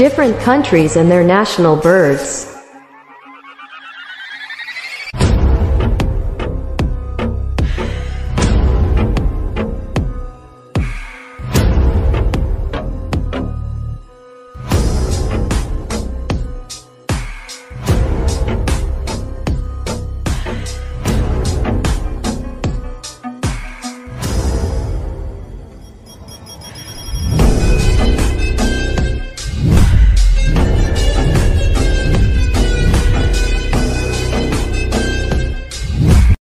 different countries and their national birds.